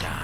down.